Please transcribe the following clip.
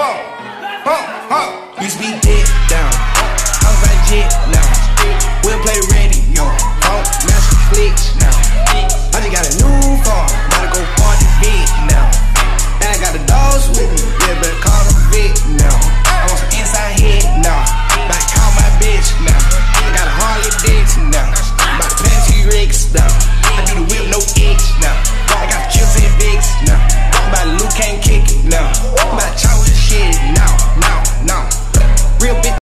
ho, ho, ho. Used to be dead down.